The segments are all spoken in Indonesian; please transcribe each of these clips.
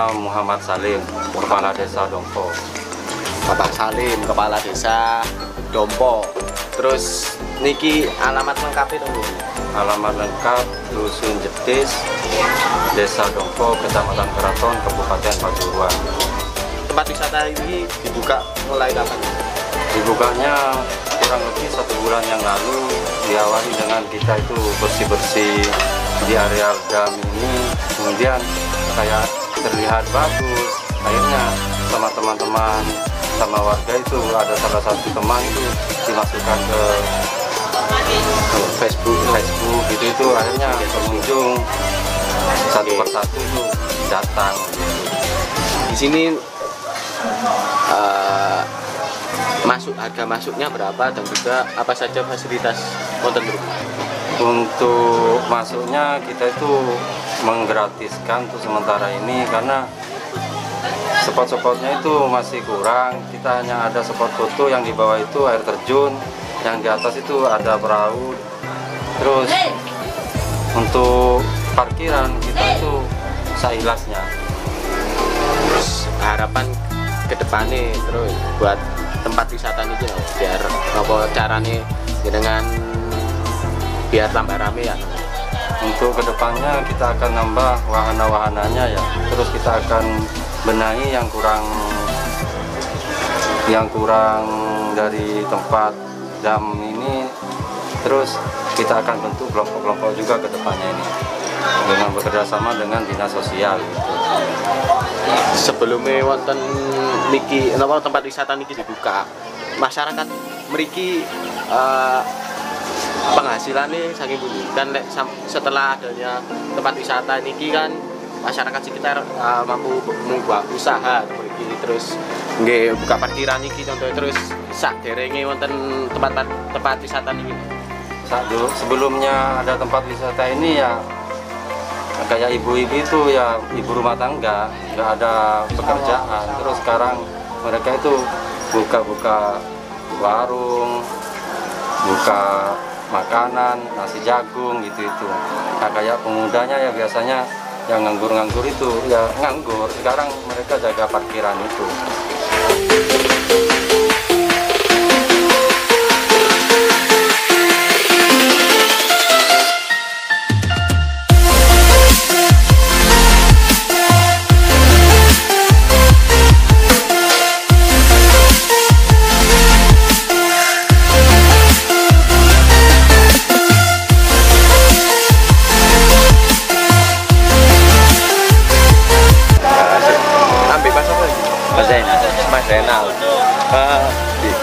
Saya Muhammad Salim, Kepala Desa Dompo. Bapak Salim, Kepala Desa Dompo. Terus niki alamat lengkapnya dong Bu? Alamat lengkap Dusun Jetis, Desa Dompo, Kecamatan Keraton, Kabupaten Pasuruan. Tempat wisata ini dibuka mulai kapan? Dibukanya kurang lebih satu bulan yang lalu diawali dengan kita itu bersih-bersih di area dam ini kemudian kayak terlihat bagus akhirnya sama teman-teman sama warga itu ada salah satu teman itu dimasukkan ke Facebook Facebook gitu itu akhirnya pengunjung satu persatu itu datang Di sini eh, masuk harga masuknya berapa dan juga apa saja fasilitas konten group? Untuk masuknya kita itu menggratiskan untuk sementara ini karena spot-spotnya itu masih kurang. Kita hanya ada spot foto yang di bawah itu air terjun, yang di atas itu ada perahu. Terus untuk parkiran kita itu sailasnya. Terus harapan ke depannya terus buat tempat wisata ini biar apa caranya dengan biar tambah rame ya Untuk ke depannya kita akan nambah wahana-wahananya ya. Terus kita akan benahi yang kurang yang kurang dari tempat dam ini. Terus kita akan bentuk kelompok-kelompok juga ke depannya ini dengan bekerja sama dengan dinas sosial gitu. sebelumnya wonten niki tempat wisata niki dibuka masyarakat meriki eh, penghasilannya saking lek sam- setelah adanya tempat wisata niki kan masyarakat sekitar eh, mampu membuat usaha mriki terus nggih buka parkiran niki contohnya terus sak derenge wonten tempat tempat wisata niki Saat dulu sebelumnya ada tempat wisata ini ya kayak ibu-ibu itu ya ibu rumah tangga nggak ada pekerjaan. Terus sekarang mereka itu buka-buka warung buka makanan nasi jagung gitu itu nah kayak pemudanya ya biasanya yang nganggur-nganggur itu ya nganggur. Sekarang mereka jaga parkiran itu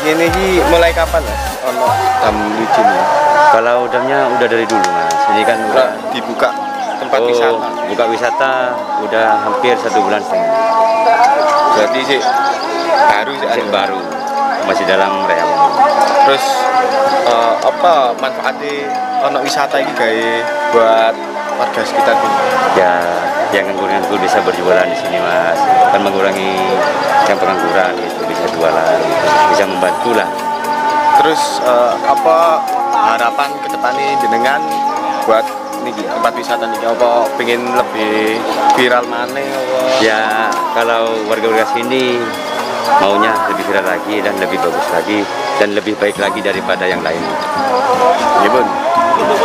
Ini ki mulai kapan mas? Ono dam lucu nih. Kalau udangnya udah dari dulu mas. Ini kan udah Udah dibuka tempat Oh, wisata. buka wisata udah hampir satu bulan setengah. Berarti sih baru sih anu. baru, masih dalam rehab. Terus eh, apa manfaatnya ono wisata ini gawe buat warga sekitar ini? Ya, yang nganggur-nganggur bisa berjualan di sini mas. Kan mengurangi yang pengangguran gitu, bisa jualan, gitu. bisa membantu lah. Terus eh, apa harapan ke depannya jenengan buat niki tempat wisata niki apa pengen lebih viral mana apa? Ya, kalau warga-warga sini maunya lebih viral lagi dan lebih bagus lagi dan lebih baik lagi daripada yang lain.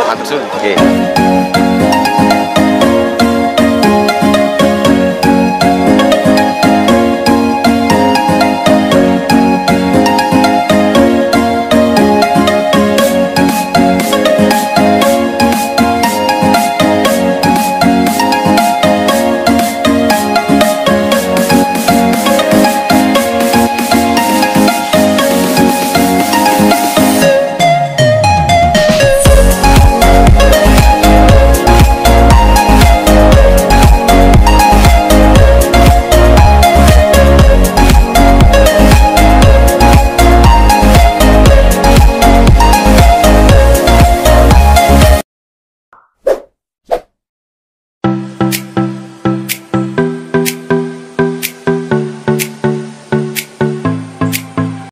Matur suwun. Oke.